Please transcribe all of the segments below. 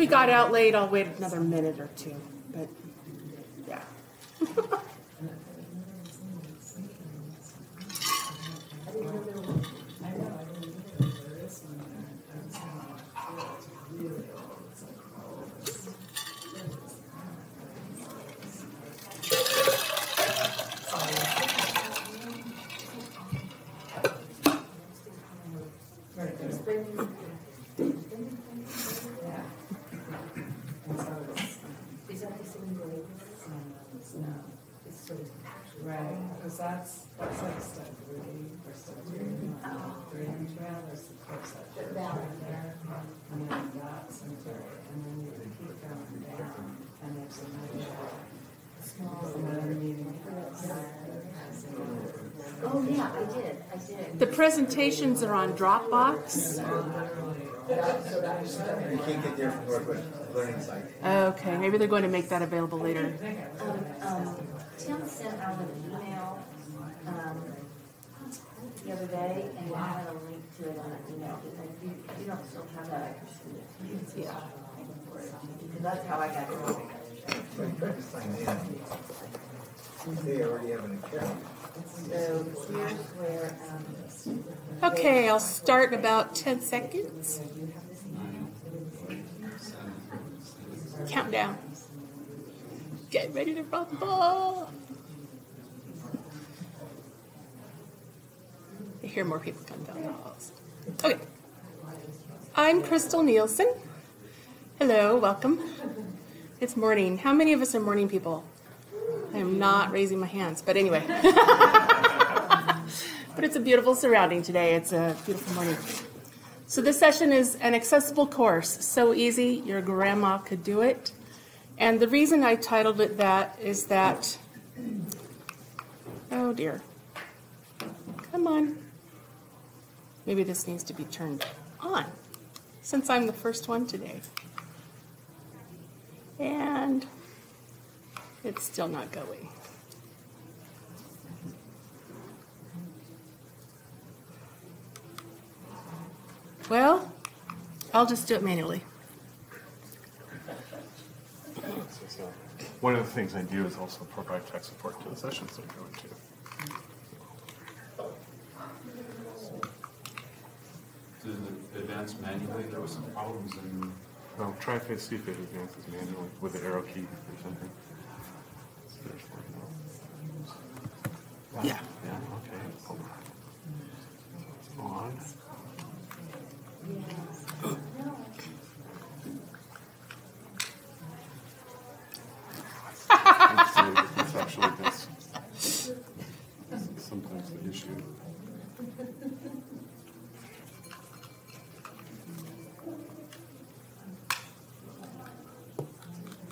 we got out late, I'll wait another minute or two, but, yeah. Is that the same grade? No, It's sort of. right, because that's, that's like step three, or step three, three inch rail, there's the course that That one. right there, and then that cemetery, and then you keep going down, and there's another, Small. another meeting. Oh, yeah, I did, I did. The presentations are on Dropbox. You can't get there from Northwest Learning Site. Okay, maybe they're going to make that available later. Um, um, Tim sent out an email, um, the other day, and I had a link to it on an email, because you, you don't still have that, I can send it to you. Yeah. Because that's how I got it. So you try to sign in. They already have an account. Um, Okay, I'll start in about 10 seconds. Countdown. Get ready to rumble. I hear more people come down the halls. Okay. I'm Crystal Neilson. Hello, welcome. It's morning. How many of us are morning people? I am not raising my hands, but anyway. But it's a beautiful surrounding today. It's a beautiful morning. So this session is an accessible course, so easy your grandma could do it. And the reason I titled it that is that, oh dear, come on. Maybe this needs to be turned on, since I'm the first one today. And it's still not going. Well, I'll just do it manually. One of the things I do is also provide tech support to the sessions that we going to. Did it advance manually? There was some problems in, Well, try to see if it advances manually with the arrow key or something. One. Yeah. Yeah, okay. Sometimes the issue.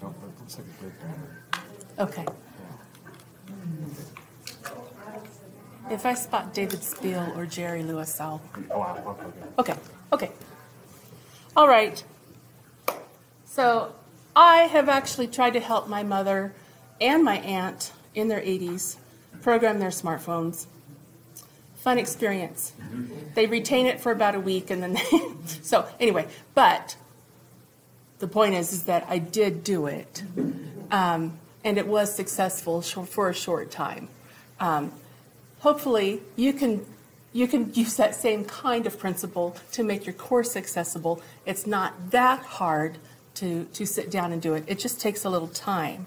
Oh, looks like it did. Okay. If I spot David Spiel or Jerry Lewis, I'll. Oh, okay, okay. Okay, okay. All right. So I have actually tried to help my mother and my aunt in their 80s program their smartphones. Fun experience. They retain it for about a week and then they, so anyway, but the point is, is that I did do it. Um, and it was successful for a short time. Um, hopefully, you can, you can use that same kind of principle to make your course accessible. It's not that hard to, to sit down and do it. It just takes a little time.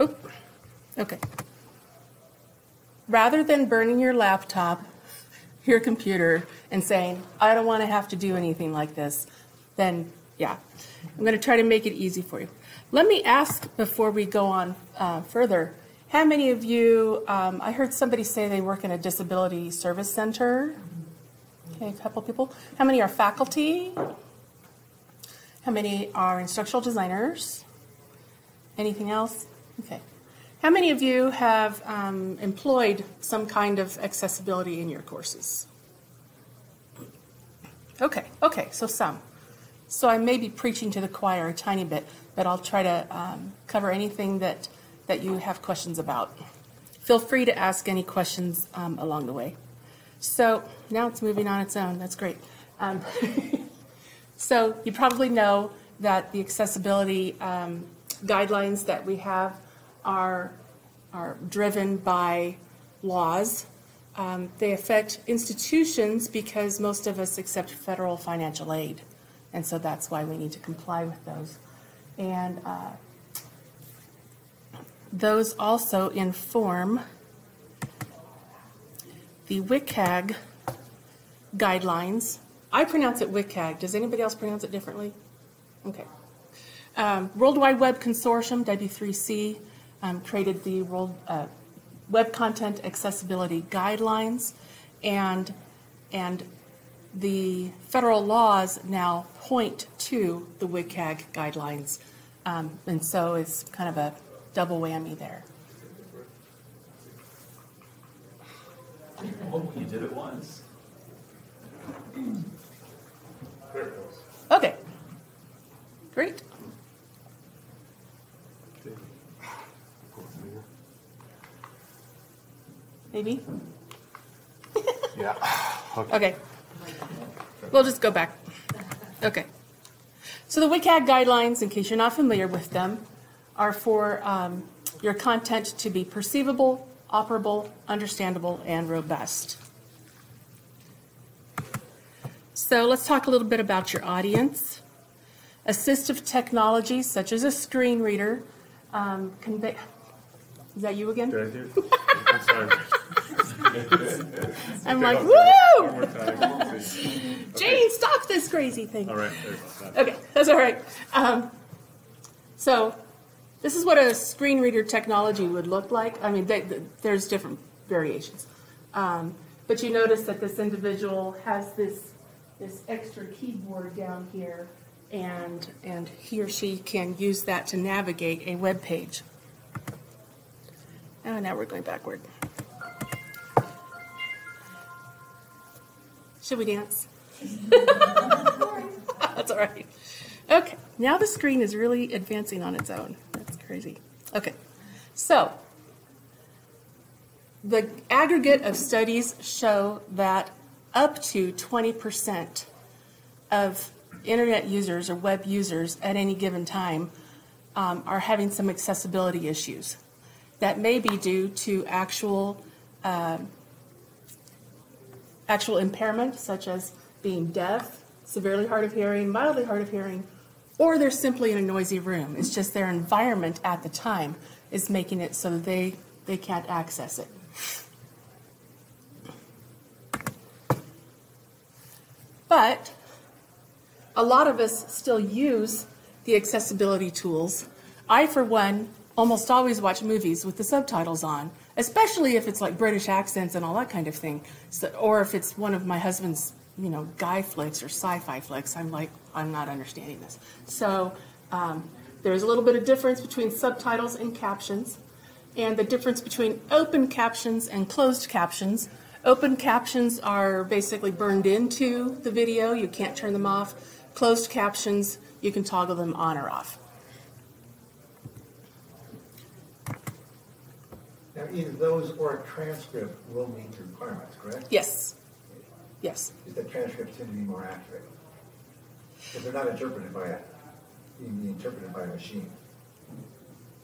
Oop. Okay. Rather than burning your laptop, your computer, and saying, I don't want to have to do anything like this, then yeah, I'm going to try to make it easy for you. Let me ask before we go on uh, further how many of you, um, I heard somebody say they work in a disability service center. Okay, a couple people. How many are faculty? How many are instructional designers? Anything else? Okay. How many of you have um, employed some kind of accessibility in your courses? Okay, okay, so some. So I may be preaching to the choir a tiny bit, but I'll try to um, cover anything that, that you have questions about. Feel free to ask any questions um, along the way. So now it's moving on its own. That's great. Um, so you probably know that the accessibility um, guidelines that we have are, are driven by laws. Um, They affect institutions because most of us accept federal financial aid. And so that's why we need to comply with those. And uh, those also inform the WCAG guidelines. I pronounce it WCAG. Does anybody else pronounce it differently? Okay. Um, World Wide Web Consortium, W3C, um, created the World, uh, Web Content Accessibility Guidelines, and, and the federal laws now point to the WCAG guidelines. Um, and so it's kind of a double whammy there. Oh, you did it once. There it goes. Okay. Great. Maybe? Yeah. Okay. We'll just go back. Okay. So the WCAG guidelines, in case you're not familiar with them, are for um, your content to be perceivable, operable, understandable, and robust. So let's talk a little bit about your audience. Assistive technologies such as a screen reader um, convey. Is that you again? Did I do it? I'm sorry. I'm like, woo! Jane, stop this crazy thing. All right. Okay, that's all right. Um, so this is what a screen reader technology would look like. I mean, they, th there's different variations. Um, but you notice that this individual has this, this extra keyboard down here, and, and he or she can use that to navigate a web page. Oh, now we're going backward. Should we dance? That's all right. Okay, now the screen is really advancing on its own. That's crazy. Okay, so the aggregate of studies show that up to 20% of internet users or web users at any given time um, are having some accessibility issues. That may be due to actual um, actual impairment, such as being deaf, severely hard of hearing, mildly hard of hearing, or they're simply in a noisy room. It's just their environment at the time is making it so that they, they can't access it. But a lot of us still use the accessibility tools. I, for one, almost always watch movies with the subtitles on, especially if it's like British accents and all that kind of thing. So, or if it's one of my husband's, you know, guy flicks or sci-fi flicks, I'm like, I'm not understanding this. So um, there's a little bit of difference between subtitles and captions, and the difference between open captions and closed captions. Open captions are basically burned into the video. You can't turn them off. Closed captions, you can toggle them on or off. Now, either those or a transcript will meet the requirements, correct? Yes. Yes. Is the transcripts tend to be more accurate? Because they're not interpreted by a, being interpreted by a machine.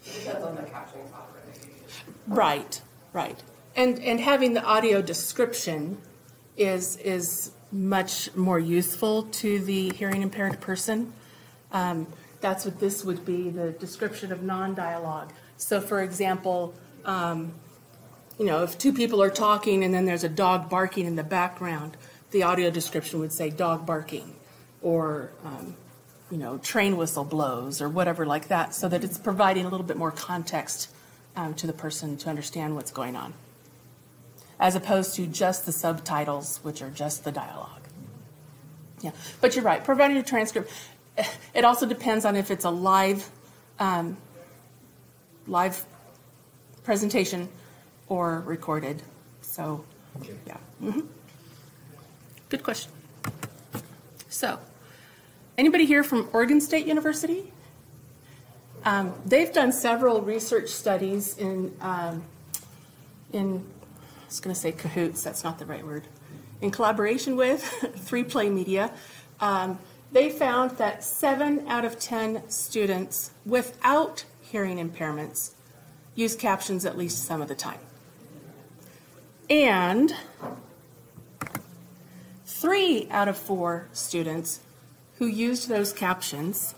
Depends on the captioning software that you use. Right, right. And, and having the audio description is, is much more useful to the hearing impaired person. Um, that's what this would be, the description of non-dialogue. So for example, um, you know, if two people are talking and then there's a dog barking in the background, the audio description would say dog barking or, um, you know, train whistle blows or whatever like that, so that it's providing a little bit more context um, to the person to understand what's going on, as opposed to just the subtitles, which are just the dialogue. Yeah, but you're right, providing a transcript, it also depends on if it's a live, um, live presentation or recorded. So, yeah. Mhm. Good question. So, Anybody here from Oregon State University? Um, they've done several research studies in, um, in, I was going to say cahoots, that's not the right word, in collaboration with 3Play Media. Um, they found that seven out of 10 students without hearing impairments use captions at least some of the time. And three out of four students who used those captions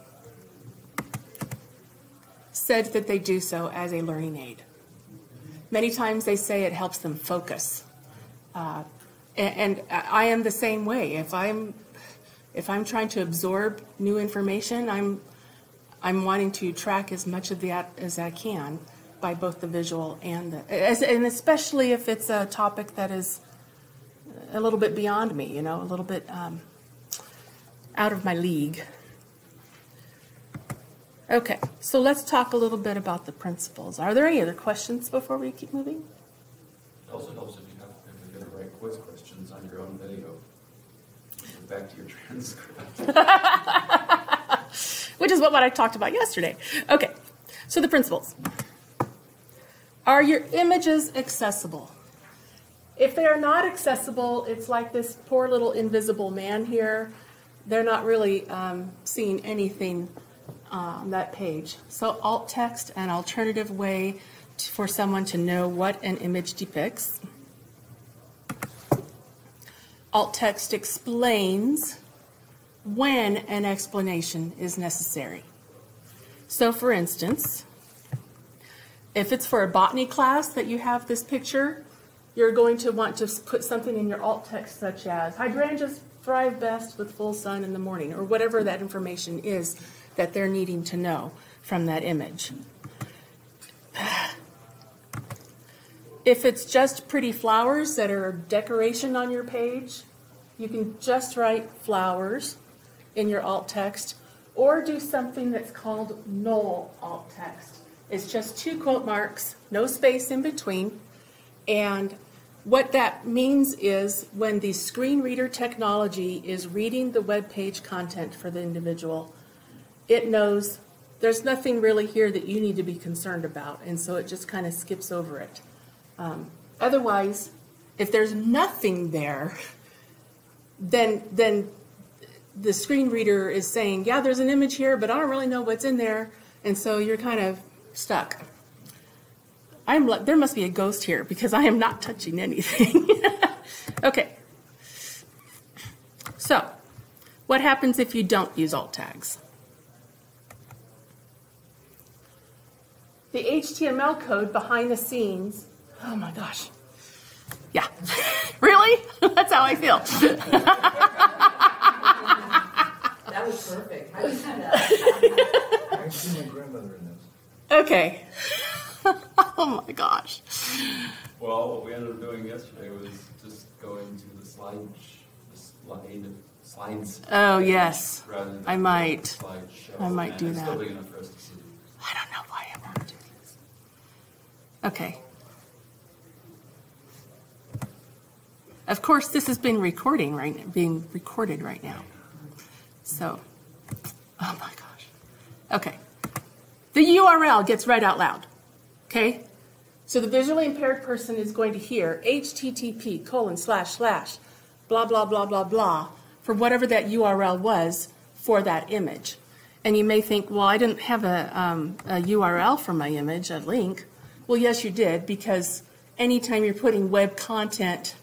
said that they do so as a learning aid. Many times they say it helps them focus. Uh, and, and I am the same way. If I'm, if I'm trying to absorb new information, I'm, I'm wanting to track as much of that as I can by both the visual and the, as, and especially if it's a topic that is a little bit beyond me, you know, a little bit um, out of my league. Okay, so let's talk a little bit about the principles. Are there any other questions before we keep moving? It also helps if you have, if you're gonna write quiz questions on your own video. Back to your transcript. Which is what, what I talked about yesterday. Okay, so the principles. Are your images accessible? If they are not accessible, it's like this poor little invisible man here. They're not really um, seeing anything on that page. So alt text, an alternative way to, for someone to know what an image depicts. Alt text explains when an explanation is necessary. So for instance, if it's for a botany class that you have this picture, you're going to want to put something in your alt text such as hydrangeas thrive best with full sun in the morning, or whatever that information is that they're needing to know from that image. If it's just pretty flowers that are decoration on your page, you can just write flowers in your alt text or do something that's called null alt text. It's just two quote marks, no space in between. And what that means is when the screen reader technology is reading the web page content for the individual, it knows there's nothing really here that you need to be concerned about, and so it just kind of skips over it. Um, otherwise, if there's nothing there, then then the screen reader is saying, yeah, there's an image here, but I don't really know what's in there, and so you're kind of stuck. I'm like, there must be a ghost here because I am not touching anything. okay. So, what happens if you don't use alt tags? The HTML code behind the scenes, oh my gosh. Yeah. really? That's how I feel. That was perfect. How did you do that? I see my grandmother in this. Okay. oh my gosh. Well, what we ended up doing yesterday was just going to the slide, the slide, slides. Oh, yes. I might. I might do it's Still that. big for us to see. I don't know why I want to do this. Okay. Of course, this has been recording right, being recorded right now. So, oh my gosh. Okay. The URL gets read out loud. Okay? So the visually impaired person is going to hear http colon slash slash blah blah blah blah blah for whatever that URL was for that image. And you may think, well, I didn't have a, um, a URL for my image, a link. Well, yes, you did, because anytime you're putting web content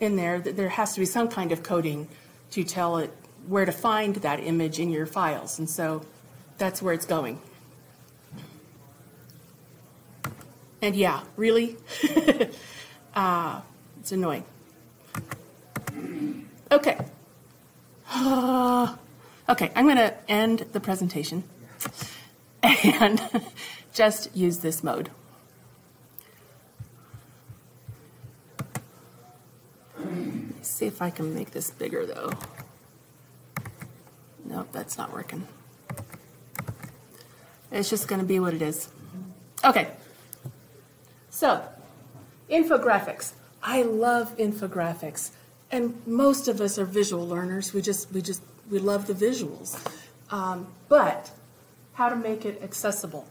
in there, there has to be some kind of coding to tell it where to find that image in your files. And so that's where it's going. And yeah, really? uh, it's annoying. Okay. okay, I'm going to end the presentation and just use this mode. See if I can make this bigger though. Nope, that's not working. It's just going to be what it is. Okay. So, infographics. I love infographics. And most of us are visual learners. We just we just we love the visuals. Um, but how to make it accessible.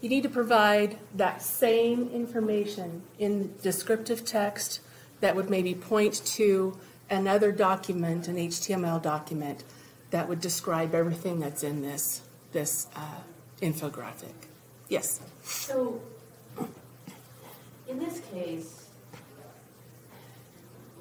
You need to provide that same information in descriptive text that would maybe point to another document, an HTML document, that would describe everything that's in this, this uh, infographic. Yes? So, in this case,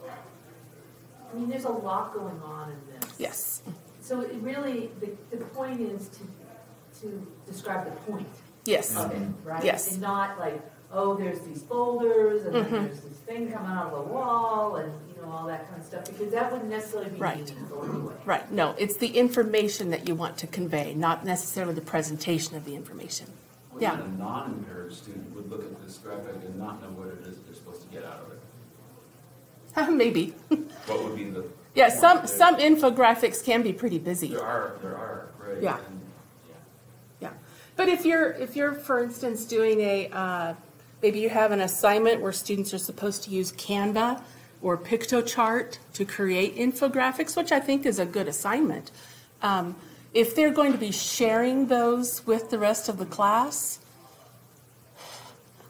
I mean, there's a lot going on in this. Yes. So it really, the, the point is to, to describe the point Yes. of it, right? Yes. And not like, oh, there's these boulders, and Mm-hmm. there's this thing coming out of the wall, and, you know, all that kind of stuff, because that wouldn't necessarily be Right. meaningful anyway. Right. No, it's the information that you want to convey, not necessarily the presentation of the information. Well, Yeah. even a non-impaired student would look at this graphic and not know what it is they're supposed to get out of it. Maybe. What would be the? Yeah, some, some infographics can be pretty busy. There are, there are, right? Yeah. and- Yeah, but if you're, if you're, for instance, doing a, uh, maybe you have an assignment where students are supposed to use Canva or Piktochart to create infographics, which I think is a good assignment. Um, If they're going to be sharing those with the rest of the class,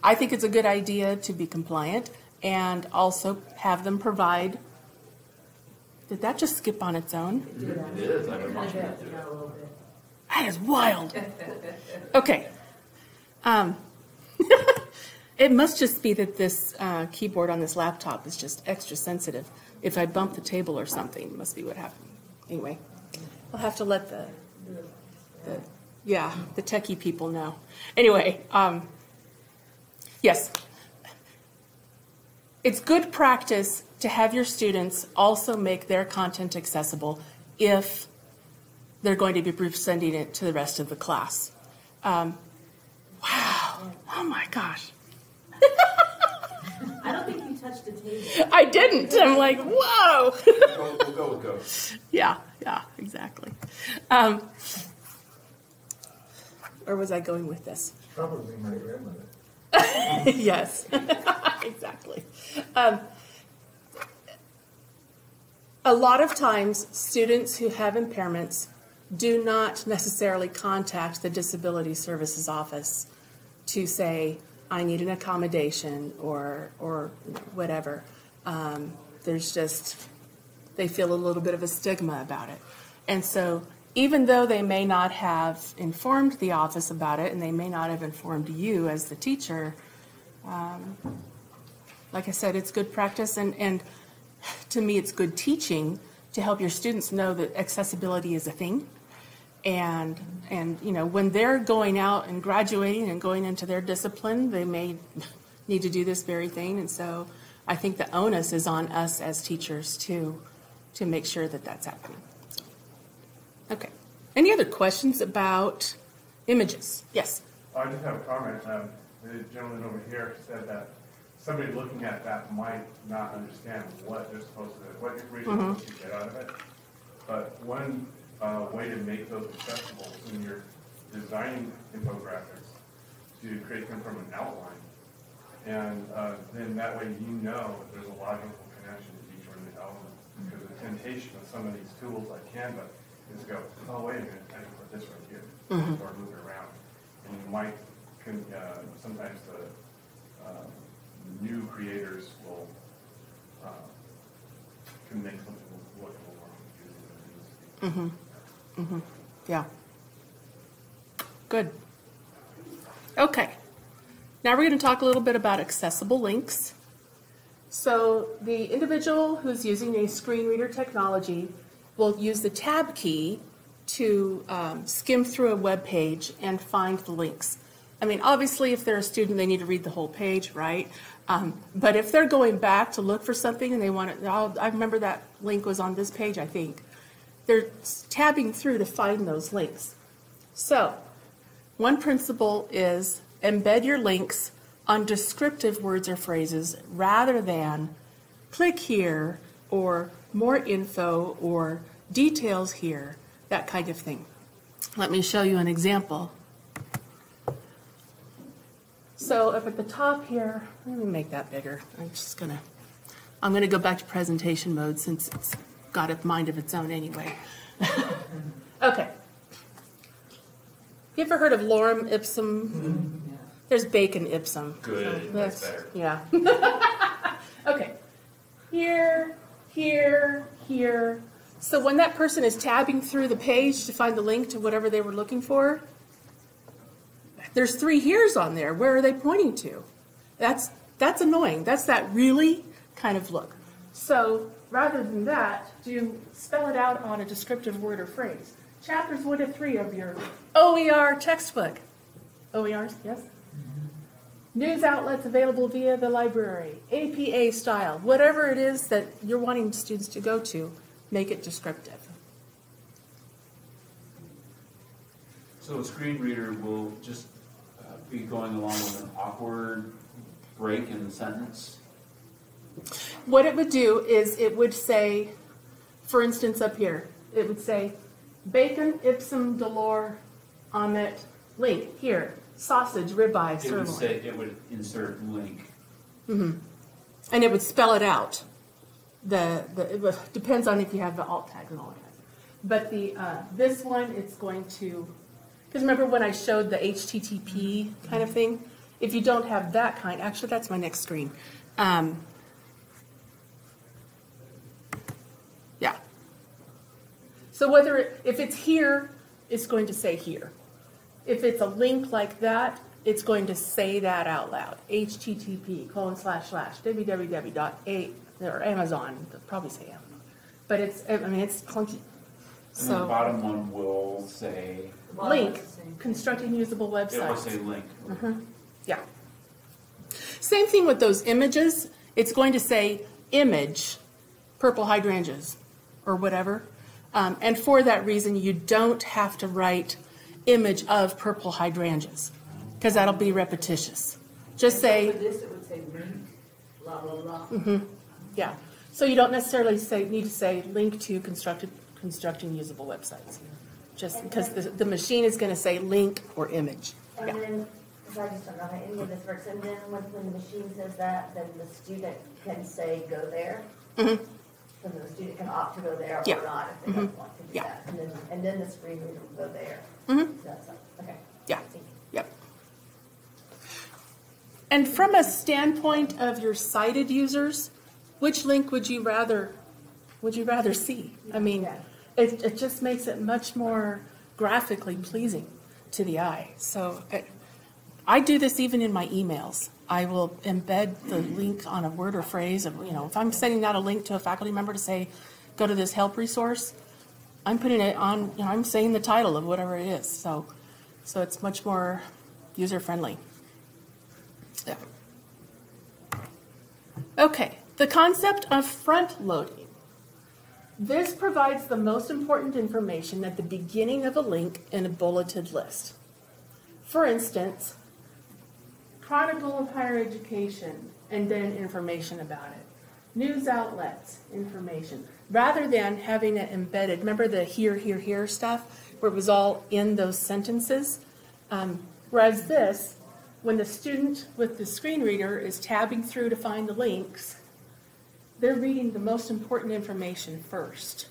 I think it's a good idea to be compliant and also have them provide, did that just skip on its own? It is, I've been Kind of watching it, it do yeah, it. a little bit. That is wild. Okay. Um, it must just be that this uh, keyboard on this laptop is just extra sensitive. If I bump the table or something, must be what happened. Anyway, I'll have to let the, the yeah, the techie people know. Anyway, um, yes. It's good practice to have your students also make their content accessible if they're going to be presenting it to the rest of the class. Um, wow. Oh my gosh. I don't think you touched the table. I didn't. I'm like, whoa. We'll we'll go with go. yeah, yeah, exactly. Um, where was I going with this? Probably my grandmother. yes, exactly. Um, a lot of times, students who have impairments do not necessarily contact the Disability Services Office to say, I need an accommodation or, or whatever. Um, there's just, they feel a little bit of a stigma about it. And so even though they may not have informed the office about it and they may not have informed you as the teacher, um, like I said, it's good practice and, and to me, it's good teaching to help your students know that accessibility is a thing. And, and, you know, when they're going out and graduating and going into their discipline, they may need to do this very thing. And so I think the onus is on us as teachers to, to make sure that that's happening. Okay. Any other questions about images? Yes. I just have a comment. Um, The gentleman over here said that somebody looking at that might not understand what they're supposed to, what information supposed to get out of it. But one uh, way to make those accessible when you're designing infographics, to create them from an outline. And uh, then that way you know there's a logical connection to each one of the elements. Because the temptation of some of these tools like Canva is to go, oh, wait a minute, I can put this right here, or move it around. And you might, can, uh, sometimes the uh, new creators will, uh, can make something look a little more confusing than it needs to be. Yeah. Good. Okay. Now we're going to talk a little bit about accessible links. So the individual who's using a screen reader technology will use the tab key to um, skim through a web page and find the links. I mean, obviously, if they're a student, they need to read the whole page, right? Um, but if they're going back to look for something and they want it, oh, I remember that link was on this page, I think. They're tabbing through to find those links. So, one principle is embed your links on descriptive words or phrases rather than click here or more info or details here, that kind of thing. Let me show you an example. So up at the top here, let me make that bigger. I'm just gonna, I'm gonna go back to presentation mode since it's got a mind of its own anyway. Okay. You ever heard of lorem ipsum? Yeah. There's bacon ipsum. Good, So that's better. Yeah. okay. Here, here, here. So when that person is tabbing through the page to find the link to whatever they were looking for, there's three here's on there. Where are they pointing to? That's that's annoying. That's that really kind of look. So rather than that, do you spell it out on a descriptive word or phrase. Chapters one to three of your OER textbook. OERs, yes? News outlets available via the library, APA style, whatever it is that you're wanting students to go to, make it descriptive. So a screen reader will just uh, be going along with an awkward break in the sentence? What it would do is it would say, for instance, up here, it would say, bacon ipsum dolor amet link here, sausage, ribeye, It would sirloin. say, it would insert link. and it would spell it out. The, the it depends on if you have the alt tags and all that. But the uh, this one, it's going to because remember when I showed the HTTP kind of thing. If you don't have that kind, actually that's my next screen. Um, So whether it, if it's here, it's going to say here. If it's a link like that, it's going to say that out loud. HTTP colon slash slash www dot a or Amazon. They'll probably say Amazon, but it's I mean it's clunky. And then the bottom one will say, link constructing usable it will say link. Mm-hmm. Yeah. Same thing with those images. It's going to say image purple hydrangeas or whatever. Um, and for that reason, you don't have to write image of purple hydrangeas because that'll be repetitious. Just say, this, it would say link, blah, blah, blah. yeah. So you don't necessarily say, need to say link to constructed, constructing usable websites. Just because the, the machine is going to say link or image. And Yeah. then, because I just don't know how any of this works, and then when, when the machine says that, then the student can say, go there? Mhm. So the student can opt to go there Yeah. or not if they don't want to do Yeah. that. And then, and then the screen reader will go there. Mhm. That's, okay. Yeah. Thank you. Yep. And from a standpoint of your sighted users, which link would you rather, would you rather see? I mean, Yeah. it, it just makes it much more graphically pleasing to the eye. So I, I do this even in my emails. I will embed the link on a word or phrase of, you know, if I'm sending out a link to a faculty member to say, go to this help resource, I'm putting it on, you know, I'm saying the title of whatever it is. So, so it's much more user friendly. Yeah. Okay, the concept of front loading. This provides the most important information at the beginning of a link in a bulleted list. For instance, Chronicle of Higher Education, and then information about it. News outlets, information. Rather than having it embedded, remember the here, here, here stuff, where it was all in those sentences? Um, whereas this, when the student with the screen reader is tabbing through to find the links, they're reading the most important information first.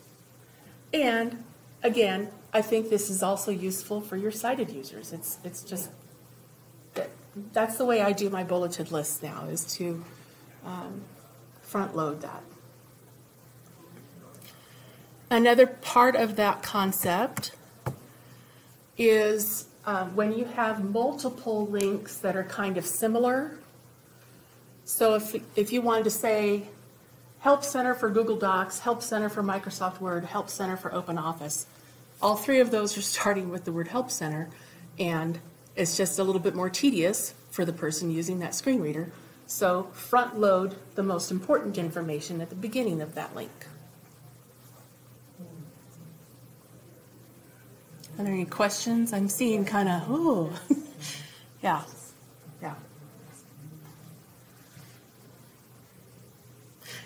And again, I think this is also useful for your sighted users. It's, it's just, that's the way I do my bulleted list now, is to um, front load that. Another part of that concept is um, when you have multiple links that are kind of similar. So if, if you wanted to say Help Center for Google Docs, Help Center for Microsoft Word, Help Center for Open Office, all three of those are starting with the word Help Center, and it's just a little bit more tedious for the person using that screen reader. So front load the most important information at the beginning of that link. Are there any questions? I'm seeing kind of, ooh, yeah, yeah.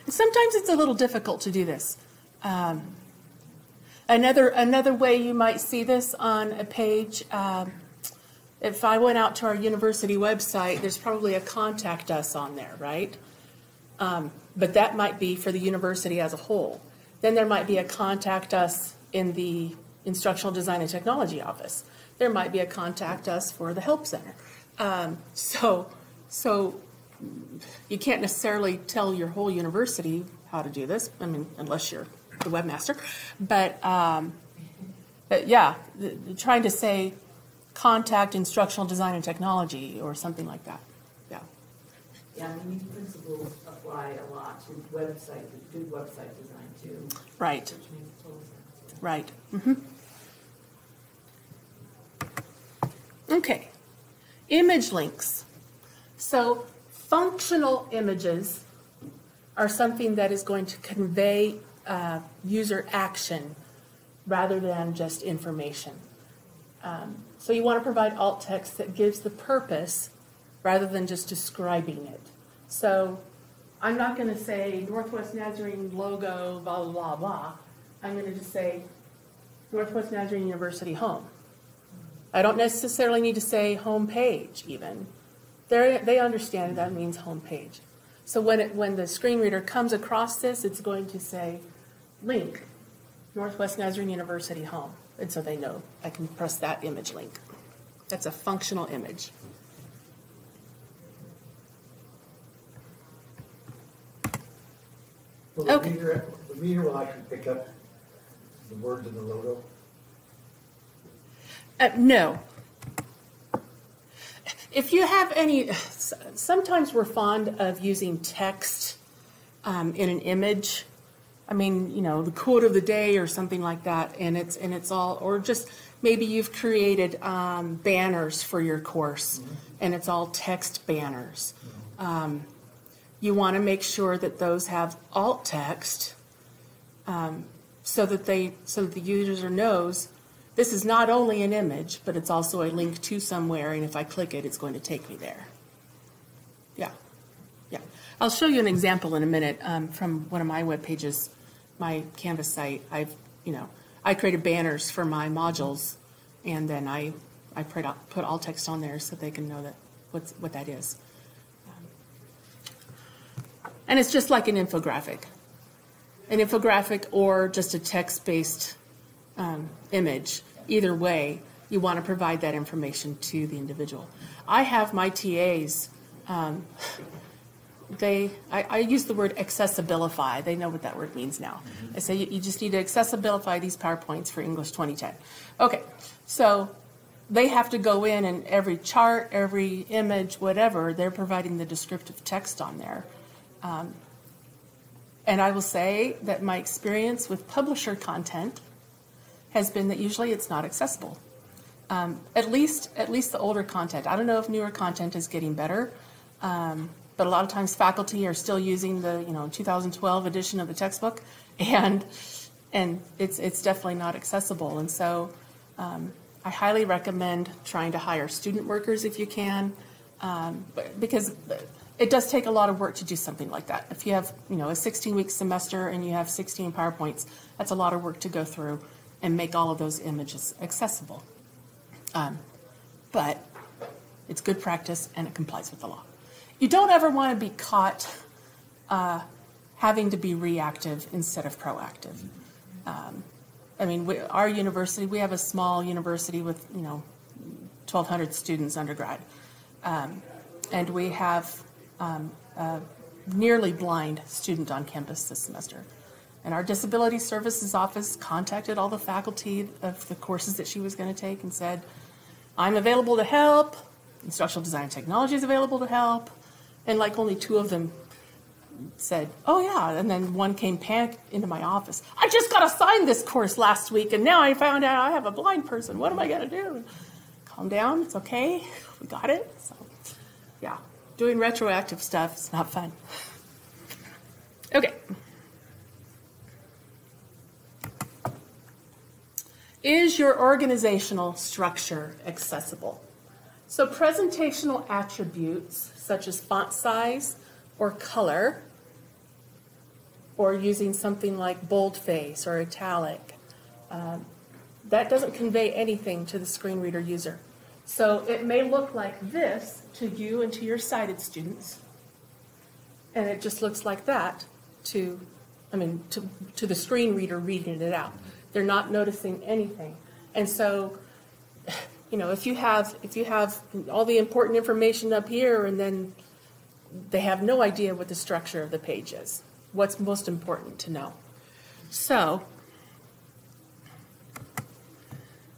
Sometimes it's a little difficult to do this. Um, another another way you might see this on a page, um, if I went out to our university website, there's probably a contact us on there, right? Um, but that might be for the university as a whole. Then there might be a contact us in the instructional design and technology office. There might be a contact us for the help center. Um, so, so you can't necessarily tell your whole university how to do this. I mean, unless you're the webmaster. But, um, but yeah, the, trying to say contact instructional design and technology or something like that. Yeah. Yeah, I mean, these principles apply a lot to website, good website design too, Right. which makes total sense. Right. hmm Okay. Image links. So functional images are something that is going to convey uh, user action rather than just information. Um, so you want to provide alt text that gives the purpose rather than just describing it. So I'm not going to say Northwest Nazarene logo, blah, blah, blah, blah. I'm going to just say Northwest Nazarene University home. I don't necessarily need to say home page even. They they understand that means home page. So when it when the screen reader comes across this, it's going to say link Northwest Nazarene University home. And so they know I can press that image link. That's a functional image. Will the Okay. reader, the reader will actually pick up the words in the logo? Uh, no. If you have any, sometimes we're fond of using text um, in an image. I mean, you know, the quote of the day or something like that, and it's and it's all, or just maybe you've created um, banners for your course, and it's all text banners. Um, you want to make sure that those have alt text so that they so that the user knows this is not only an image, but it's also a link to somewhere, and if I click it, it's going to take me there. Yeah, yeah. I'll show you an example in a minute um, from one of my web pages, my Canvas site. I've you know I created banners for my modules, and then I I put all, text on there so they can know that what's what that is. And it's just like an infographic an infographic or just a text-based um, image. Either way, you want to provide that information to the individual. I have my TAs, um, they, I, I use the word accessibilify. They know what that word means now. I say you, you just need to accessibilify these PowerPoints for English 2010. Okay, so they have to go in and every chart, every image, whatever, they're providing the descriptive text on there. And I will say that my experience with publisher content has been that usually it's not accessible. Um, at least, at least the older content. I don't know if newer content is getting better, um, but a lot of times faculty are still using the you know 2012 edition of the textbook, and and it's it's definitely not accessible. And so, um, I highly recommend trying to hire student workers if you can, um, because it does take a lot of work to do something like that. If you have, you know, a 16-week semester and you have 16 PowerPoints, that's a lot of work to go through and make all of those images accessible. Um, But it's good practice and it complies with the law. You don't ever want to be caught uh, having to be reactive instead of proactive. Um, I mean, we, our university, we have a small university with, you know, 1,200 students undergrad. Um, and we have um, a nearly blind student on campus this semester. And our disability services office contacted all the faculty of the courses that she was going to take and said, I'm available to help. Instructional design technology is available to help. And like only two of them said, oh yeah. And then one came panicked into my office. I just got assigned this course last week and now I found out I have a blind person. What am I going to do? Calm down. It's okay. We got it. So, yeah. Doing retroactive stuff is not fun. Okay. Is your organizational structure accessible? So presentational attributes such as font size or color, or using something like boldface or italic, um, that doesn't convey anything to the screen reader user. So it may look like this to you and to your sighted students, and it just looks like that to, I mean, to, to the screen reader reading it out. They're not noticing anything. And so, you know, if you have, if you have all the important information up here and then they have no idea what the structure of the page is, what's most important to know. So,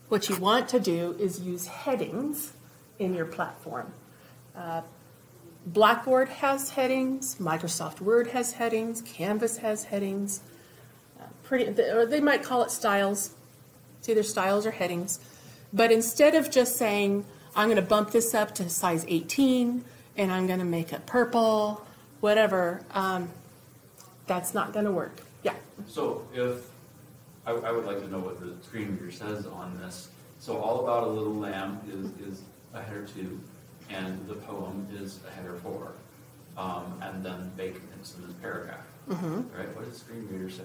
what you want to do is use headings in your platform. Uh, Blackboard has headings, Microsoft Word has headings, Canvas has headings. Uh, Pretty, or they might call it styles. It's either styles or headings. But instead of just saying, I'm going to bump this up to size 18 and I'm going to make it purple, whatever, um, that's not going to work. Yeah. So if, I, I would like to know what the screen reader says on this. So all about a little lamb is, is a header two, and the poem is a header four. Um, and then Bacon is in this paragraph. Right, what does the screen reader say?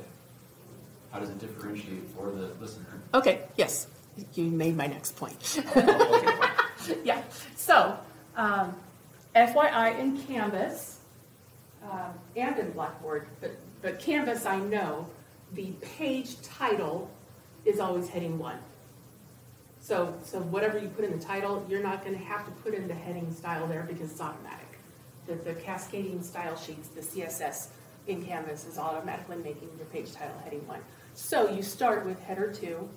How does it differentiate for the listener? Okay, yes, you made my next point. Oh, yeah, so um, FYI in Canvas um, and in Blackboard, but, but Canvas, I know, the page title is always heading one. So, so whatever you put in the title, you're not going to have to put in the heading style there because it's automatic. The, the cascading style sheets, the CSS in Canvas is automatically making your page title heading one. So you start with header two,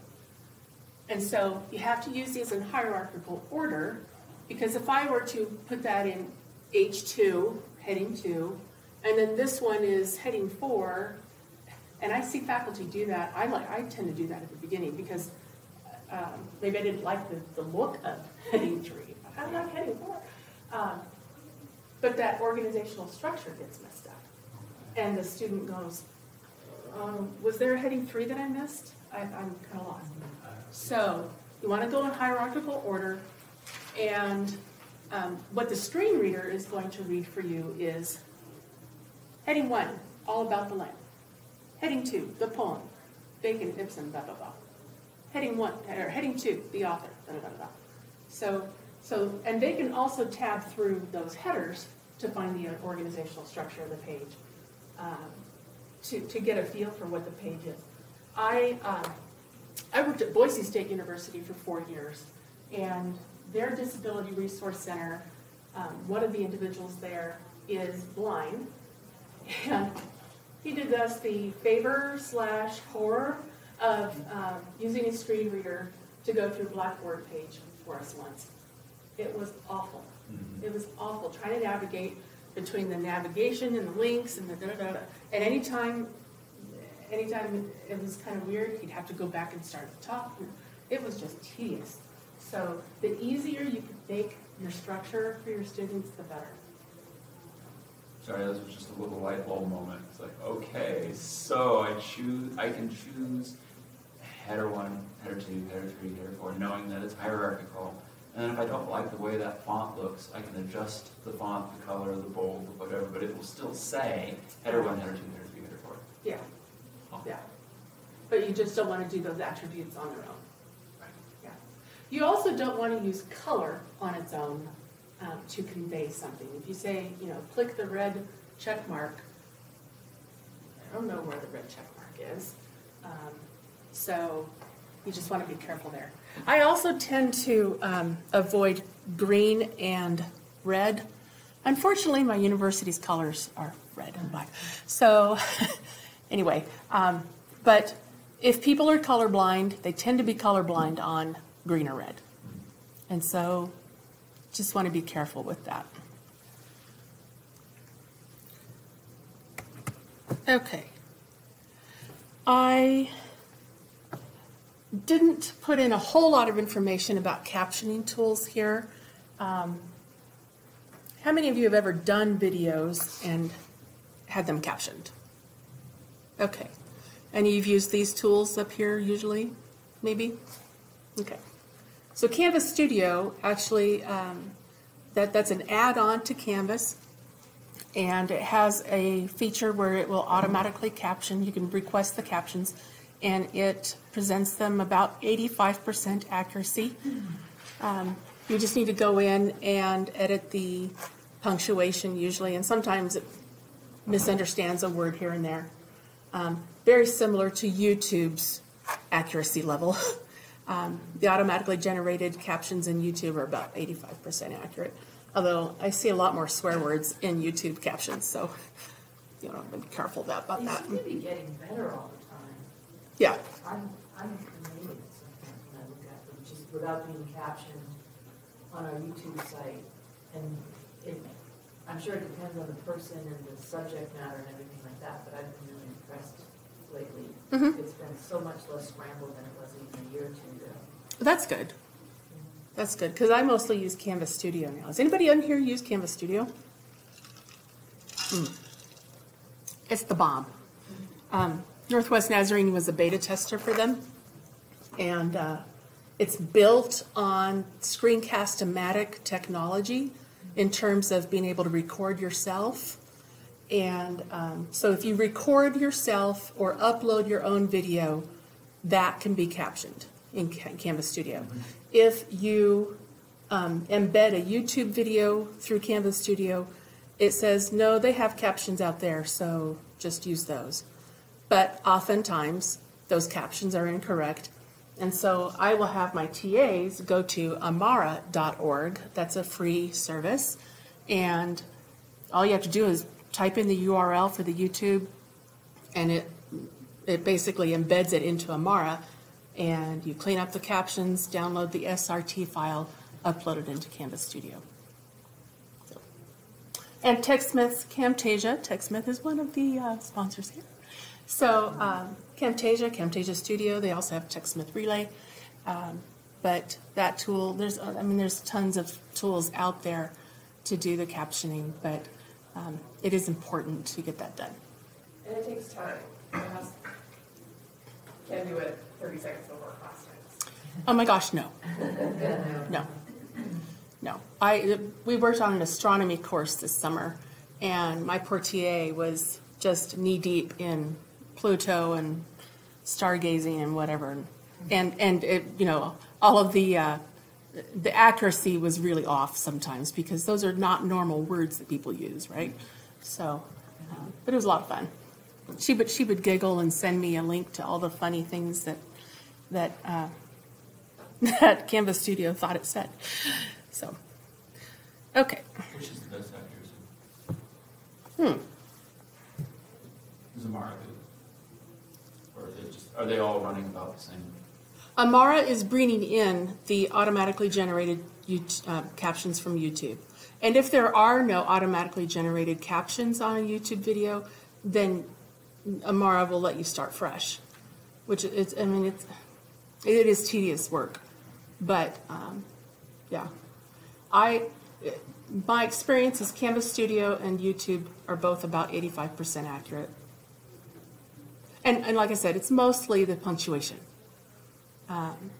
and so you have to use these in hierarchical order, because if I were to put that in H2, heading two, and then this one is heading four, and I see faculty do that, I like, I tend to do that at the beginning, because um, maybe I didn't like the, the look of heading three. I like heading four. Um, But that organizational structure gets messed up. And the student goes, um, was there a heading three that I missed? I, I'm kind of lost. So you want to go in hierarchical order, and um, what the screen reader is going to read for you is heading one, all about the land. Heading two, the poem, Bacon, ipsum, blah, blah, blah. Heading one, or heading two, the author, da, da, da, da. So, so, and they can also tab through those headers to find the organizational structure of the page, um, to, to get a feel for what the page is. I, um, I worked at Boise State University for four years, and their Disability Resource Center, um, one of the individuals there is blind, and he did us the favor slash horror of um, using a screen reader to go through Blackboard page for us once. It was awful. It was awful trying to navigate between the navigation and the links and the da da da. da. And anytime, anytime it was kind of weird, he'd have to go back and start at the top. It was just tedious. So the easier you can make your structure for your students, the better. Sorry, this was just a little light bulb moment. It's like, okay, so I choose, I can choose header one, header two, header three, header four, knowing that it's hierarchical. And then if I don't like the way that font looks, I can adjust the font, the color, the bold, whatever, but it will still say header one, header two, header three, header four. Yeah. Yeah. But you just don't want to do those attributes on their own. Right. Yeah. You also don't want to use color on its own um, to convey something. If you say, you know, click the red check mark, I don't know where the red check mark is. Um, so you just want to be careful there. I also tend to um, avoid green and red. Unfortunately, my university's colors are red and black. So anyway, um, but if people are colorblind, they tend to be colorblind on green or red. And so just want to be careful with that. Okay. I didn't put in a whole lot of information about captioning tools here. Um, how many of you have ever done videos and had them captioned? Okay. And you've used these tools up here usually, maybe? Okay. So Canvas Studio, actually, um, that, that's an add-on to Canvas. And it has a feature where it will automatically caption. You can request the captions, and it presents them about 85% accuracy. Um, you just need to go in and edit the punctuation usually, and sometimes it misunderstands a word here and there. Um, very similar to YouTube's accuracy level. Um, the automatically generated captions in YouTube are about 85% accurate, although I see a lot more swear words in YouTube captions, so you know, be careful about They that. to be getting better all the time. Yeah, I'm, I'm amazed sometimes when I look at them, just without being captioned on our YouTube site. And it, I'm sure it depends on the person and the subject matter and everything like that, but I've been really impressed lately. Mhm. It's been so much less scrambled than it was even a year or two ago. that's good. That's good, because I mostly use Canvas Studio now. Does anybody on here use Canvas Studio? Hmm. It's the bomb. Um, Northwest Nazarene was a beta tester for them, and uh, it's built on Screencast-O-Matic technology in terms of being able to record yourself. And um, so if you record yourself or upload your own video, that can be captioned in Canvas Studio. If you um, embed a YouTube video through Canvas Studio, it says, no, they have captions out there, so just use those. But oftentimes, those captions are incorrect. And so I will have my TAs go to amara.org. That's a free service. And all you have to do is type in the URL for the YouTube, and it, it basically embeds it into Amara. And you clean up the captions, download the SRT file, upload it into Canvas Studio. And TechSmith's Camtasia, TechSmith is one of the uh, sponsors here. So um, Camtasia, Camtasia Studio, they also have TechSmith Relay. Um, But that tool, there's, I mean, there's tons of tools out there to do the captioning, but um, it is important to get that done. And it takes time. It has, can't do it thirty seconds before class starts. Oh my gosh, no. No. No. I, we worked on an astronomy course this summer, and my poor TA was just knee-deep in Pluto and stargazing and whatever. And, and it, you know, all of the, uh, the accuracy was really off sometimes because those are not normal words that people use, right? So, um, but it was a lot of fun. She would, she would giggle and send me a link to all the funny things that, that, uh, that Canvas Studio thought it said. So, okay. Which is the best accuracy? Hmm. Zamara are they all running about the same? Amara is bringing in the automatically generated YouTube, uh, captions from YouTube. And if there are no automatically generated captions on a YouTube video, then Amara will let you start fresh, which is, I mean, it's, it is tedious work. But, um, yeah. I, my experience is Canvas Studio and YouTube are both about 85% accurate. And, and like I said, it's mostly the punctuation. Um,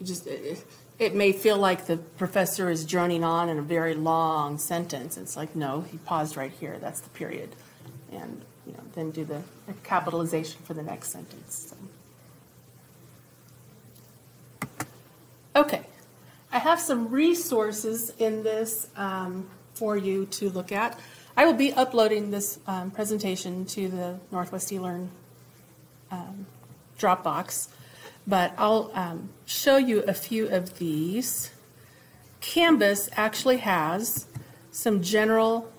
it just, it, it may feel like the professor is droning on in a very long sentence. It's like, no, he paused right here. That's the period. And, you know, then do the capitalization for the next sentence. So. Okay. I have some resources in this um, for you to look at. I will be uploading this um, presentation to the Northwest eLearn um, Dropbox, but I'll um, show you a few of these. Canvas actually has some general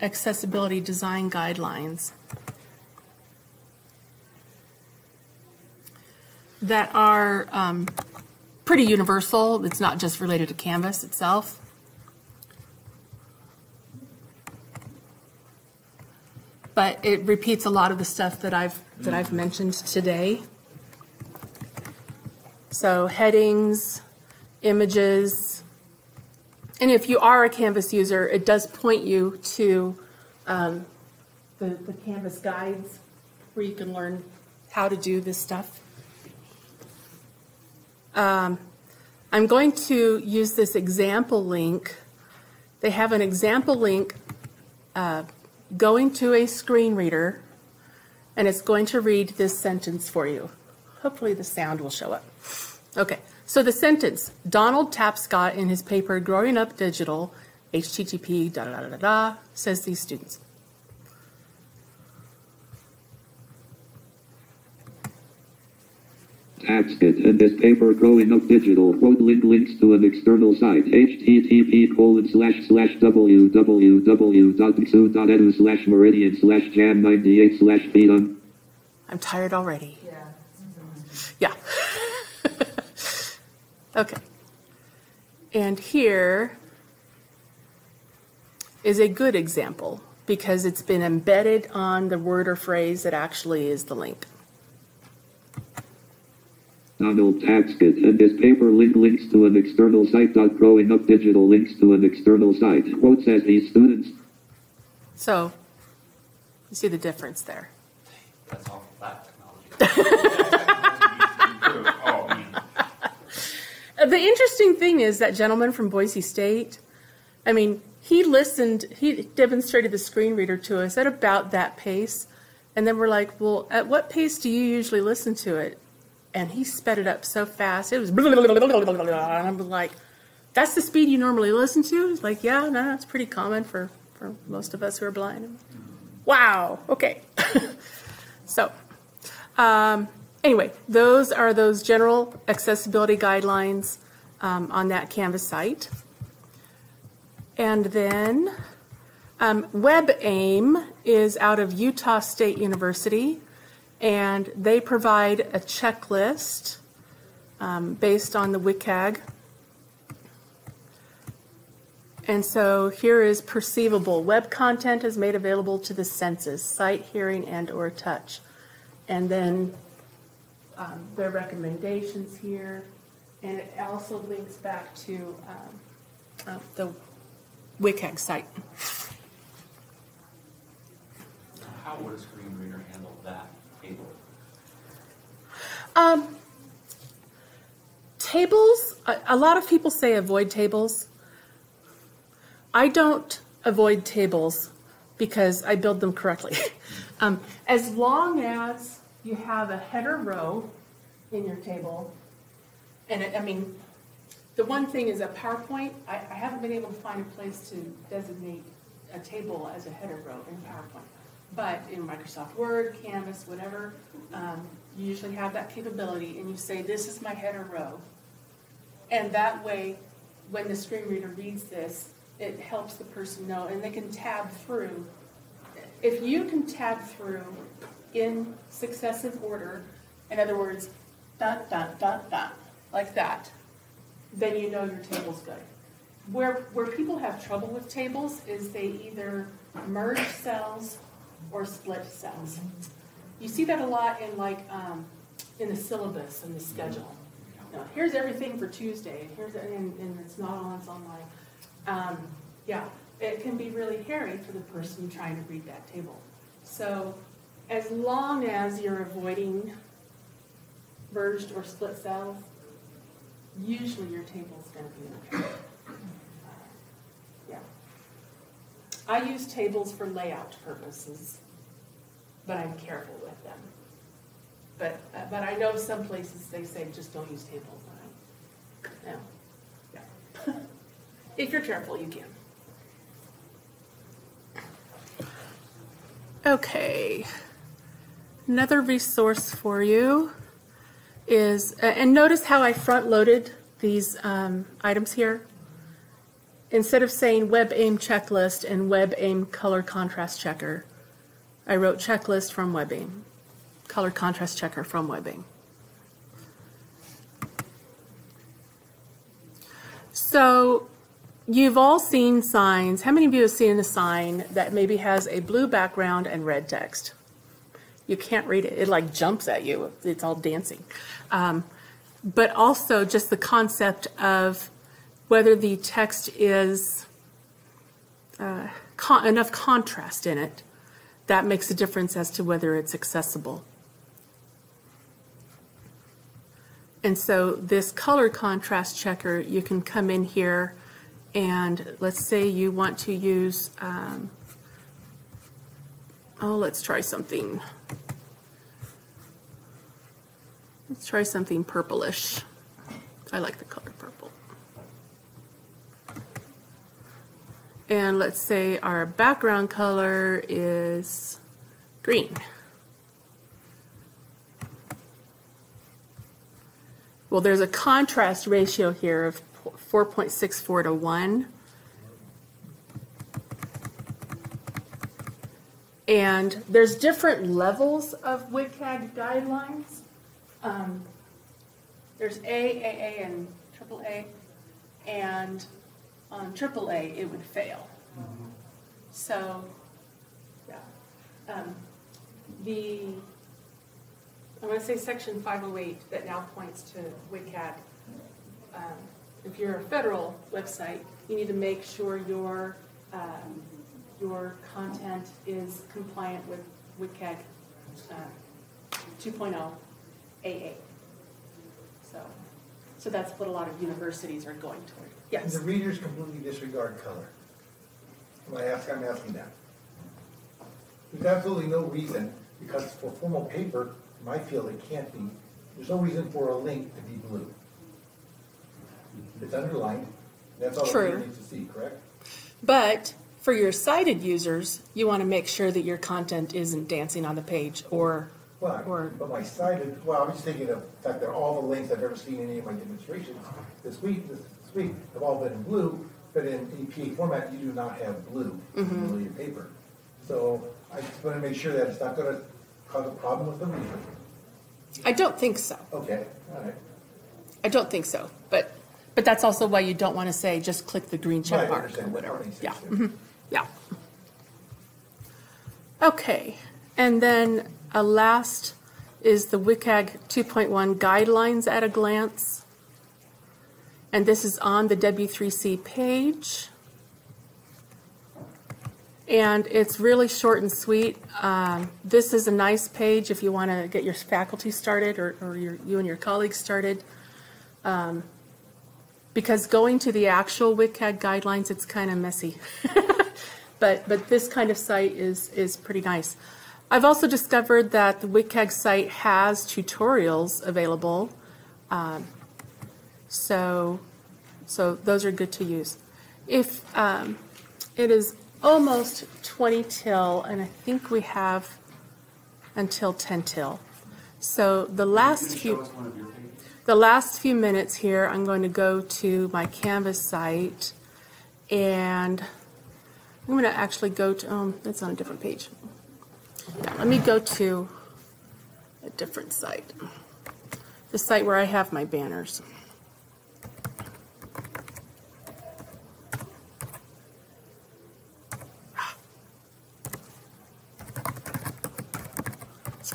accessibility design guidelines that are um, pretty universal. It's not just related to Canvas itself. But it repeats a lot of the stuff that I've that I've mentioned today. So headings, images, and if you are a Canvas user, it does point you to um, the, the Canvas guides where you can learn how to do this stuff. Um, I'm going to use this example link. They have an example link uh, going to a screen reader, and it's going to read this sentence for you. Hopefully the sound will show up. Okay, so the sentence, Donald Tapscott in his paper Growing Up Digital, HTTP, da da da da da, says these students. Tapscott and this paper growing up digital. Quote link links to an external site. http colon slash slash www.edu slash meridian slash jam 98 slash feedum. I'm tired already. Yeah. Yeah. okay. And here is a good example because it's been embedded on the word or phrase that actually is the link. Donald Tapscott and this paper link links to an external site. Growing up digital links to an external site. Quote says these students. So you see the difference there. That's all flat technology. Oh. The interesting thing is that gentleman from Boise State, I mean, he listened, he demonstrated the screen reader to us at about that pace. And then we're like, well, at what pace do you usually listen to it? And he sped it up so fast. It was, I'm like, that's the speed you normally listen to? He's like, yeah, no, that's pretty common for, for most of us who are blind. Wow, okay. so, um, anyway, those are those general accessibility guidelines um, on that Canvas site. And then um, WebAIM is out of Utah State University, and they provide a checklist um, based on the WCAG. And so here is perceivable. Web content is made available to the senses, sight, hearing, and or touch. And then um, their recommendations here, and it also links back to um, uh, the WCAG site. How would a screen reader handle that table? Um, tables, a, a lot of people say avoid tables. I don't avoid tables because I build them correctly. um, as long as you have a header row in your table, and it, I mean, the one thing is a PowerPoint, I, I haven't been able to find a place to designate a table as a header row in PowerPoint. But in Microsoft Word, Canvas, whatever, um, you usually have that capability, and you say, this is my header row. And that way, when the screen reader reads this, it helps the person know, and they can tab through. If you can tab through in successive order, in other words, dot, dot, dot, dot, like that, then you know your table's good. Where, where people have trouble with tables is they either merge cells or split cells. You see that a lot in like, um, in the syllabus and the schedule. You here's everything for Tuesday, and here's, and, and it's not all, it's online. Um, yeah, it can be really hairy for the person trying to read that table. So as long as you're avoiding merged or split cells, usually your table's gonna be okay. Uh, Yeah. I use tables for layout purposes, but I'm careful with them. But, uh, but I know some places they say just don't use tables, no, yeah. If you're careful, you can. Okay. Another resource for you is, uh, and notice how I front-loaded these um, items here. Instead of saying WebAIM checklist and WebAIM color contrast checker, I wrote checklist from WebAIM, color contrast checker from WebAIM. So you've all seen signs. How many of you have seen a sign that maybe has a blue background and red text? You can't read it. It like jumps at you. It's all dancing. Um, but also just the concept of whether the text is uh, con enough contrast in it. That makes a difference as to whether it's accessible. And so this color contrast checker, you can come in here and let's say you want to use, um, oh, let's try something. Let's try something purplish. I like the color purple. And let's say our background color is green. well, there's a contrast ratio here of 4.64 to 1. And there's different levels of WCAG guidelines. Um, There's A, AA, and triple A. And on AAA, it would fail. So, yeah. Um, The, I want to say section 508 that now points to WCAG. Um, If you're a federal website, you need to make sure your, um, your content is compliant with WCAG uh, 2.0 AA. So, so that's what a lot of universities are going toward. And Yes. the readers completely disregard color. I ask, I'm asking that. There's absolutely no reason, because for formal paper, in my field, it can't be, there's no reason for a link to be blue. It's underlined, that's all the True. reader needs to see, correct? But for your sighted users, you want to make sure that your content isn't dancing on the page or, Well, Or- but my sighted, well, I'm just thinking of the fact that all the links I've ever seen in any of my demonstrations this week, this week, have all been in blue, but in APA format, you do not have blue Mm-hmm. in your paper. So I just want to make sure that it's not gonna cause a problem with the reader. I don't think so. Okay, all right. I don't think so. But, but that's also why you don't want to say, just click the green Right, check mark or understand. whatever. Makes Yeah, sense, mhm, yeah. Okay, and then a last is the WCAG 2.1 guidelines at a glance. And this is on the W3C page. And it's really short and sweet. Um, This is a nice page if you want to get your faculty started or, or your, you and your colleagues started. Um, Because going to the actual WCAG guidelines, it's kind of messy. But, but this kind of site is, is pretty nice. I've also discovered that the WCAG site has tutorials available. Um, So, so those are good to use. If, um, it is almost 20 till, and I think we have until 10 till. So the last few. show us one of your pages? The last few minutes here, I'm going to go to my Canvas site, and I'm going to actually go to, um, that's on a different page. Yeah, Let me go to a different site, the site where I have my banners.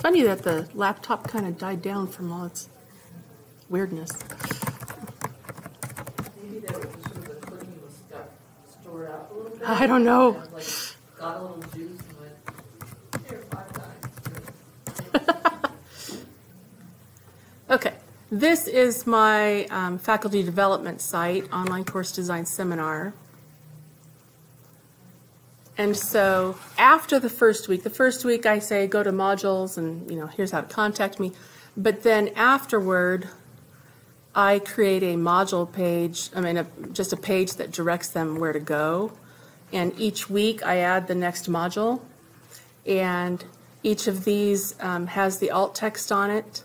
Funny that the laptop kind of died down from all its weirdness. Maybe that was sort of the cookie was got stored up a little bit. I don't know. and, Like, got a little juice and went, here, five times. Okay, this is my um, faculty development site, online course design seminar. And so after the first week, the first week I say go to modules and, you know, here's how to contact me. But then afterward, I create a module page, I mean, a- just a page that directs them where to go. And each week I add the next module. And each of these um, has the alt text on it.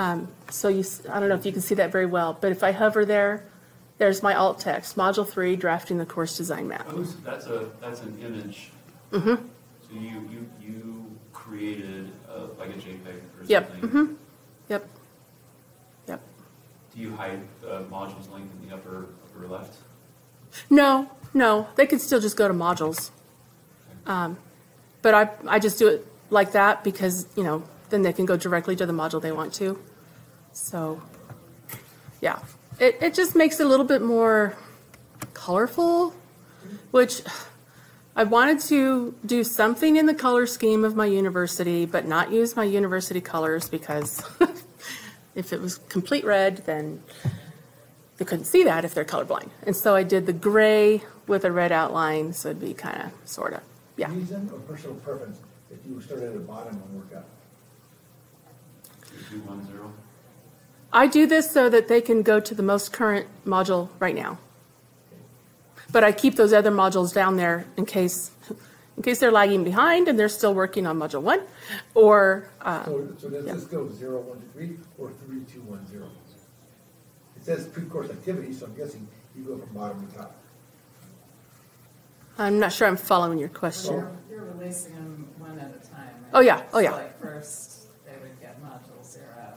Um, So you, I don't know if you can see that very well, but if I hover there, there's my alt text, Module 3, drafting the course design map. Oh, so that's a, that's an image. Mm-hmm. So you, you, you created uh, like a JPEG or Yep, something? mhm. Yep. Yep. Do you hide the modules link in the upper, upper left? No, no, they could still just go to modules. Um, But I, I just do it like that because, you know, then they can go directly to the module they want to. So, yeah, it, it just makes it a little bit more colorful, which I wanted to do something in the color scheme of my university, but not use my university colors because if it was complete red, then they couldn't see that if they're colorblind. And so I did the gray with a red outline, so it'd be kind of, sort of, yeah. Reason or personal preference, if you start at the bottom and work up? Two, one, zero? I do this so that they can go to the most current module right now. But I keep those other modules down there in case, in case they're lagging behind and they're still working on module one, or, uh, So, so does yeah. this go zero, one, two, three, or three, two, one, zero? It says pre-course activities, so I'm guessing you go from bottom to top. I'm not sure I'm following your question. You're, you're releasing them one at a time. right? Oh, yeah. Oh, So, yeah. like first, they would get module zero,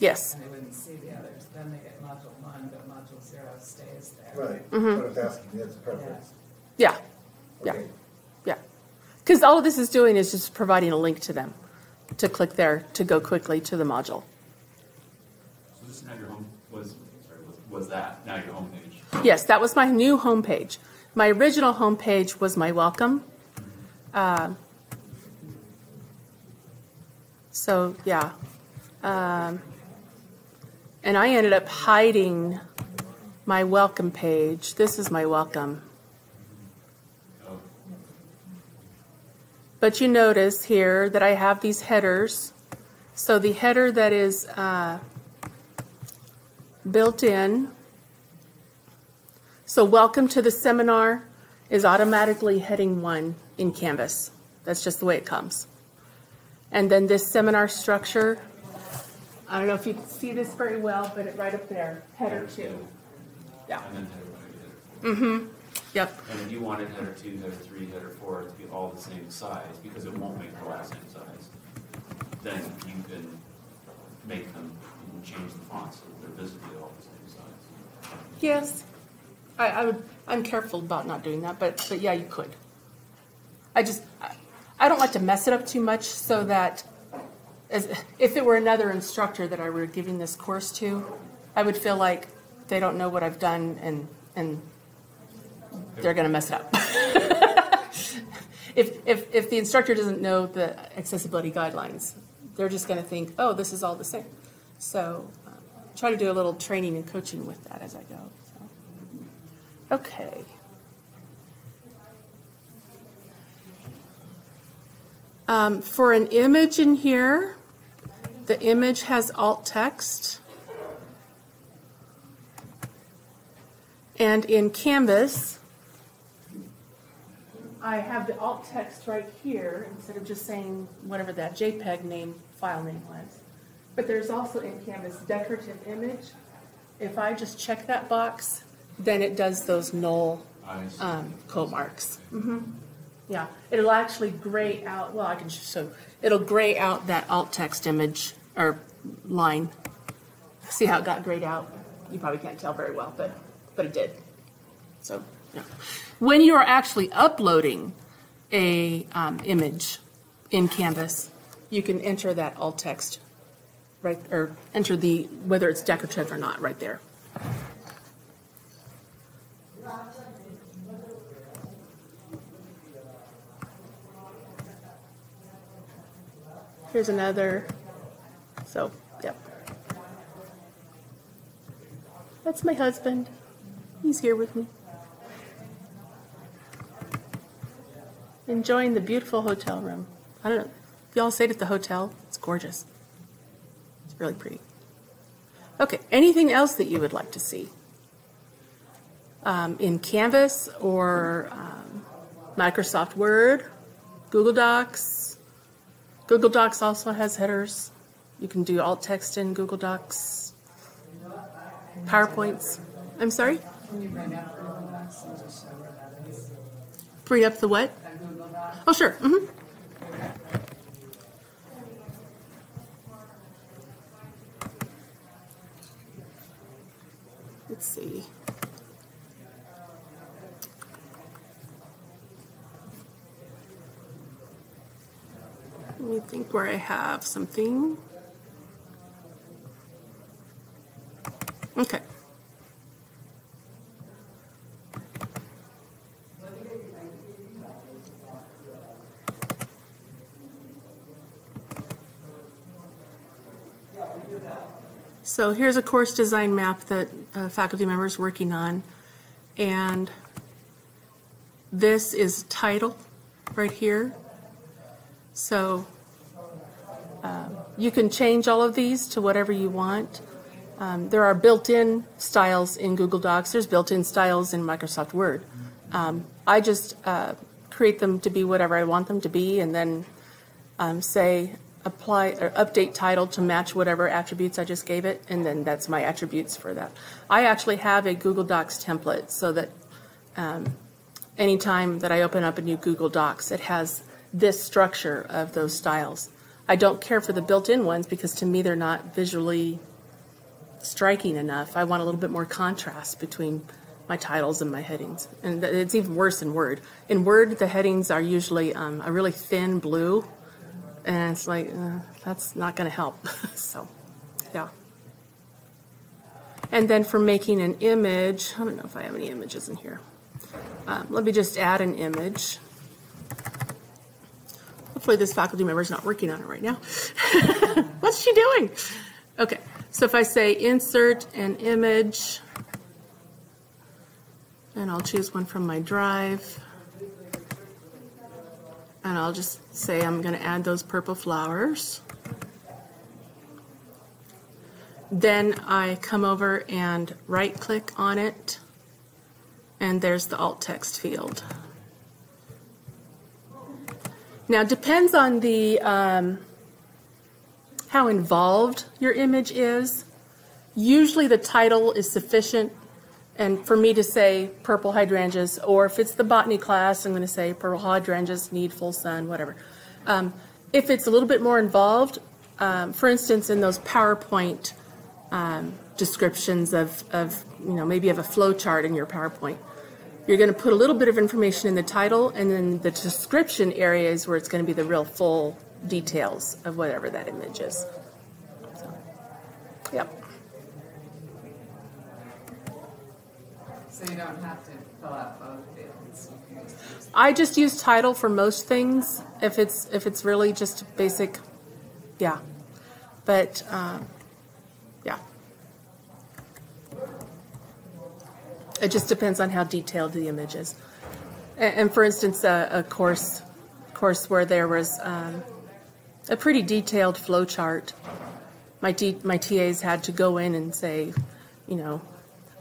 Yes. and they wouldn't see the others. Then they get module one, but module zero stays there. Right, Mm-hmm. what I was asking, that's the preference. Yeah. Yeah. Okay. Yeah. Because all this is doing is just providing a link to them to click there to go quickly to the module. So this is now your home, was, sorry, was, was that now your homepage? Yes, that was my new homepage. My original homepage was my welcome. Um, So, yeah. Um, And I ended up hiding my welcome page. This is my welcome. But you notice here that I have these headers. So the header that is uh, built in, so welcome to the seminar is automatically heading one in Canvas. That's just the way it comes. And then this seminar structure, I don't know if you can see this very well, but it right up there, header two. Yeah. And then header three, header four. Mm-hmm. Yep. And if you wanted header two, header three, header four to be all the same size, because it won't make the last name size, then you can make them, you can change the fonts so they're visibly all the same size. Yes. I, I would, I'm careful about not doing that, but, but yeah, you could. I just, I- I don't like to mess it up too much so that, as, if it were another instructor that I were giving this course to, I would feel like they don't know what I've done and, and they're gonna mess it up. If, if, if the instructor doesn't know the accessibility guidelines, they're just gonna think, oh, this is all the same. So, um, try to do a little training and coaching with that as I go, so. Okay. Um, for an image in here, the image has alt text. And in Canvas, I have the alt text right here instead of just saying whatever that JPEG name, file name was. But there's also in Canvas decorative image. If I just check that box, then it does those null um, quote marks. hmm Yeah, it'll actually gray out, well, I can just show, it'll gray out that alt text image or line. See how it got grayed out? You probably can't tell very well, but, but it did. So, yeah. When you are actually uploading a um, image in Canvas, you can enter that alt text, right, or enter the, whether it's decorative or not, right there. Here's another, so, yep. That's my husband. He's here with me. Enjoying the beautiful hotel room. I don't know, y'all stayed at the hotel, it's gorgeous. It's really pretty. Okay, anything else that you would like to see? Um, in Canvas or um, Microsoft Word, Google Docs? Google Docs also has headers. You can do alt text in Google Docs. PowerPoints. I'm sorry? Bring up up the what? Oh, sure. hmm Let's see. Let me think where I have something. Okay. So here's a course design map that a faculty member is working on. And this is title right here. So um, you can change all of these to whatever you want. Um, There are built-in styles in Google Docs. There's built-in styles in Microsoft Word. Um, I just uh, create them to be whatever I want them to be and then um, say, apply or update title to match whatever attributes I just gave it, and then that's my attributes for that. I actually have a Google Docs template so that um, anytime that I open up a new Google Docs, it has this structure of those styles. I don't care for the built-in ones because to me they're not visually striking enough. I want a little bit more contrast between my titles and my headings. And it's even worse in Word. In Word, the headings are usually um, a really thin blue, and it's like, uh, that's not going to help. so, yeah. And then for making an image, I don't know if I have any images in here. Um, let me just add an image. Hopefully this faculty member is not working on it right now. What's she doing? Okay, so if I say insert an image, and I'll choose one from my drive, and I'll just say I'm going to add those purple flowers. Then I come over and right click on it, and there's the alt text field. Now, depends on the um, how involved your image is. Usually the title is sufficient and for me to say purple hydrangeas, or if it's the botany class, I'm going to say purple hydrangeas need full sun, whatever. Um, if it's a little bit more involved, um, for instance, in those PowerPoint um, descriptions of, of, you know, maybe you have a flow chart in your PowerPoint, you're going to put a little bit of information in the title, and then the description areas where it's going to be the real full details of whatever that image is. So, yep. So you don't have to fill out both fields. You can just use I just use title for most things. If it's if it's really just basic, yeah. But um, yeah, it just depends on how detailed the image is. And, and for instance, a, a course course where there was um, a pretty detailed flow chart. My T, my TAs had to go in and say, you know,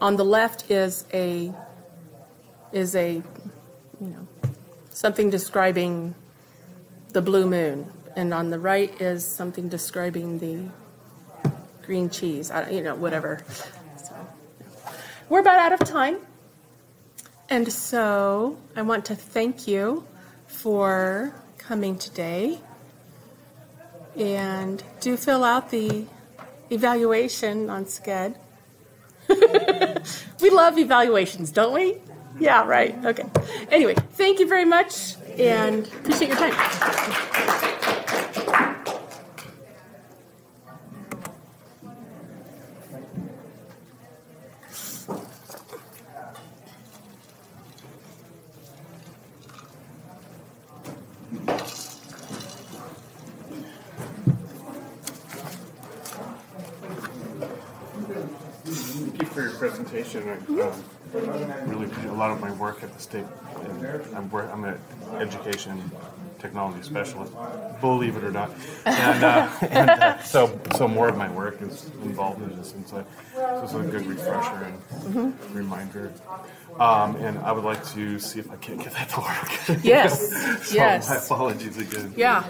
on the left is a is a you know something describing the blue moon, and on the right is something describing the green cheese. I, you know, whatever. So, we're about out of time, and so I want to thank you for coming today. And do fill out the evaluation on Sched. we love evaluations, don't we? Yeah, right. Okay. Anyway, thank you very much and appreciate your time. Thank you for your presentation. Um, really a lot of my work at the state. And I'm, wor- I'm an education technology specialist, believe it or not. And, uh, and uh, so, so more of my work is involved in this, and so this is a good refresher and reminder. Um, and I would like to see if I can't get that to work. Yes, so yes. My apologies again. Yeah.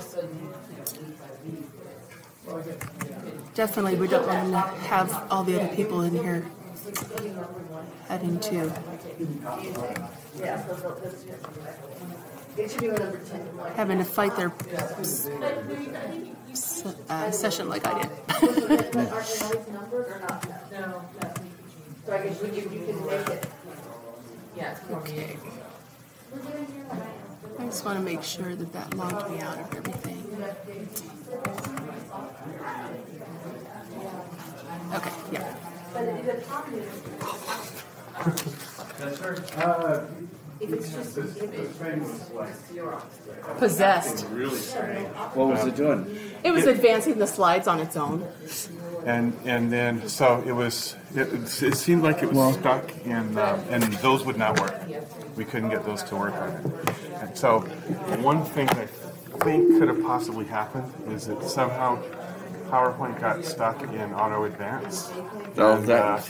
Definitely, we don't want to have all the other people in here having to. Fight their uh, session like I did. Okay. I just want to make sure that that logged me out of everything. Okay, yeah. If it's just an image, it's your Possessed. What was it doing? It was advancing the slides on its own. And and then so it was. It, it seemed like it was stuck, and uh, and those would not work. We couldn't get those to work on it. And so one thing I think could have possibly happened is that somehow PowerPoint got stuck in auto advance. Oh, And, that- uh,